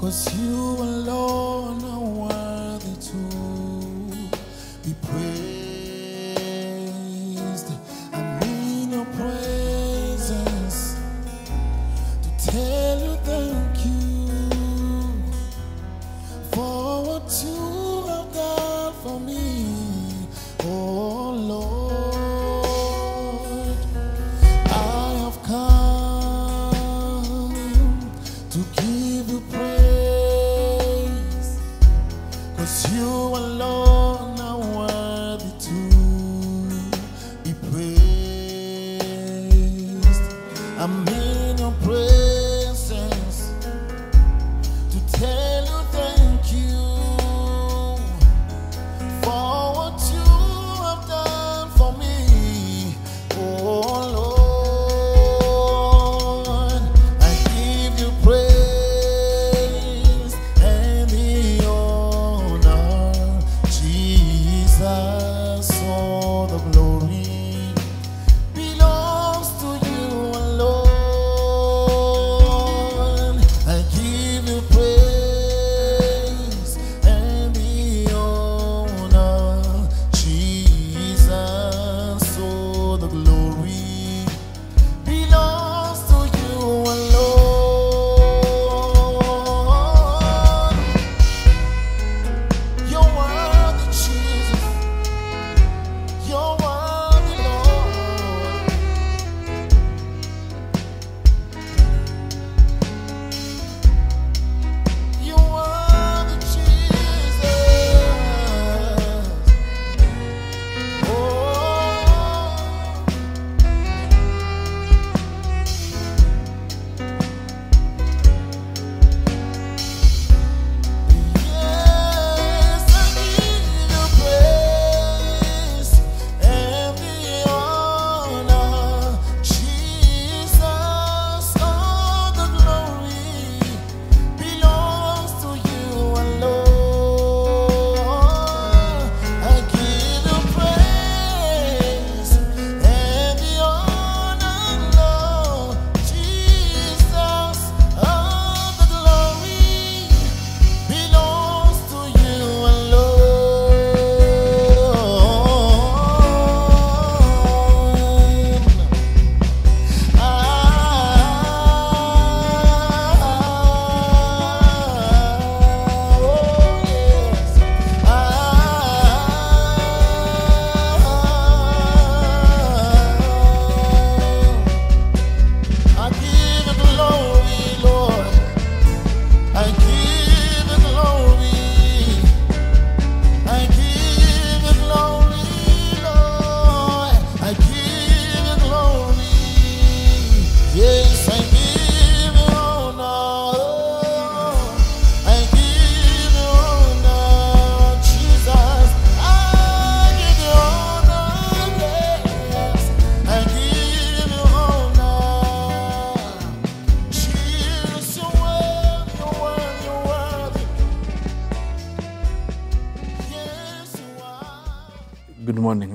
Cause you alone are worthy to be praised.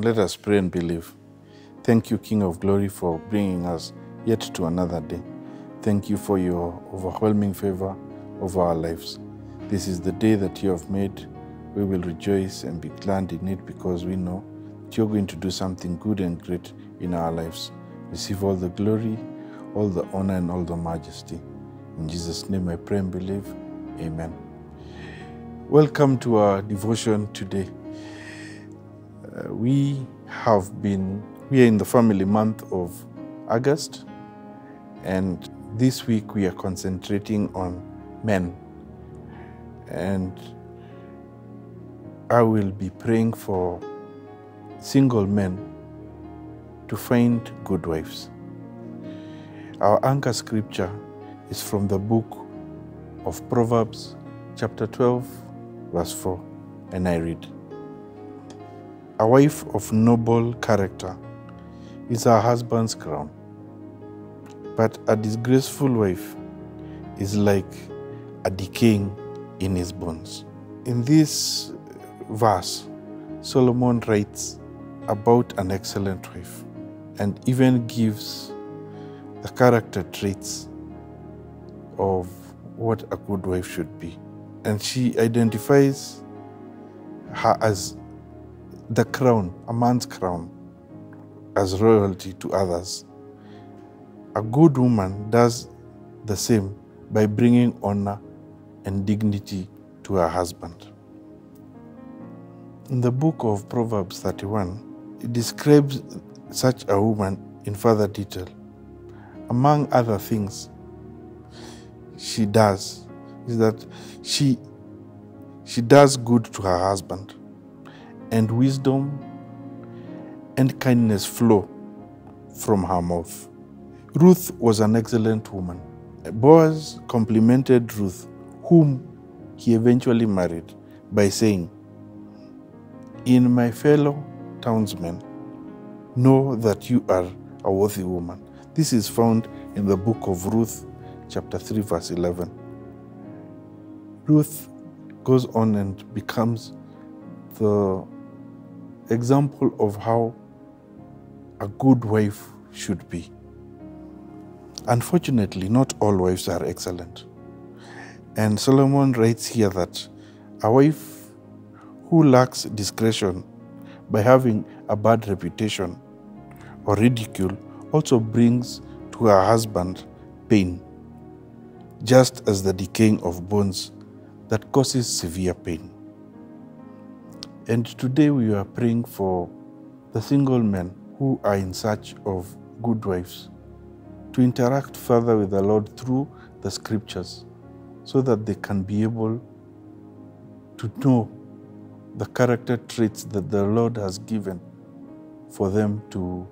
Let us pray and believe. Thank you, King of Glory, for bringing us yet to another day. Thank you for your overwhelming favor over our lives. This is the day that you have made. We will rejoice and be glad in it because we know that you're going to do something good and great in our lives. Receive all the glory, all the honor, and all the majesty. In Jesus' name I pray and believe. Amen. Welcome to our devotion today. Uh, we have been we are in the family month of august and this week we are concentrating on men. And i will be praying for single men to find good wives. Our anchor scripture is from the book of proverbs chapter 12 verse 4 and i read a wife of noble character is her husband's crown, but a disgraceful wife is like a decaying in his bones. In this verse, Solomon writes about an excellent wife and even gives the character traits of what a good wife should be. And she identifies her as the crown, a man's crown, as royalty to others. A good woman does the same by bringing honor and dignity to her husband. In the book of Proverbs 31, it describes such a woman in further detail. Among other things she does is that she she does good to her husband and wisdom and kindness flow from her mouth. Ruth was an excellent woman. Boaz complimented Ruth, whom he eventually married, by saying, In my fellow townsmen, know that you are a worthy woman. This is found in the book of Ruth, chapter 3, verse 11. Ruth goes on and becomes the example of how a good wife should be. Unfortunately, not all wives are excellent. And Solomon writes here that a wife who lacks discretion by having a bad reputation or ridicule also brings to her husband pain, just as the decaying of bones that causes severe pain. And today we are praying for the single men who are in search of good wives to interact further with the Lord through the scriptures so that they can be able to know the character traits that the Lord has given for them to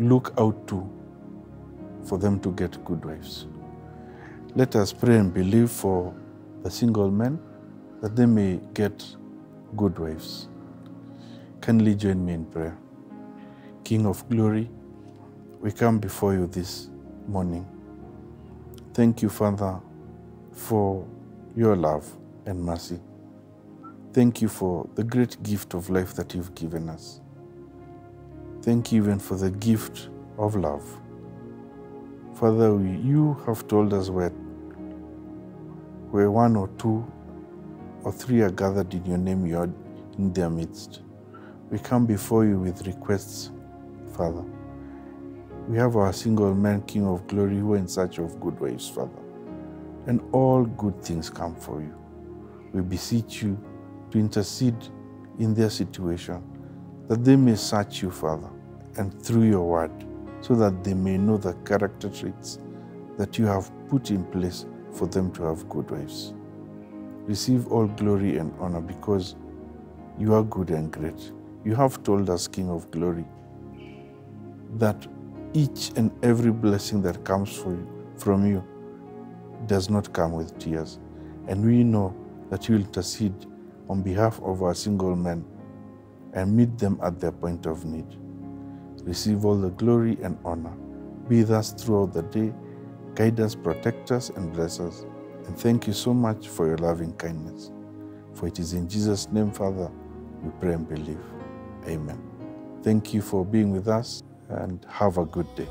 look out to for them to get good wives. Let us pray and believe for the single men that they may get good wives. Kindly join me in prayer. King of glory, we come before you this morning. Thank you, Father, for your love and mercy. Thank you for the great gift of life that you've given us. Thank you even for the gift of love. Father, you have told us where, where one or two or three are gathered in your name, you are in their midst. We come before you with requests, Father. We have our single man, King of glory, who are in search of good wives, Father. And all good things come for you. We beseech you to intercede in their situation, that they may search you, Father, and through your word, so that they may know the character traits that you have put in place for them to have good wives. Receive all glory and honor because you are good and great. You have told us, King of glory, that each and every blessing that comes from you does not come with tears. And we know that you intercede on behalf of our single men and meet them at their point of need. Receive all the glory and honor. Be with us throughout the day. Guide us, protect us, and bless us. And thank you so much for your loving kindness. For it is in Jesus' name, Father, we pray and believe. Amen. Thank you for being with us and have a good day.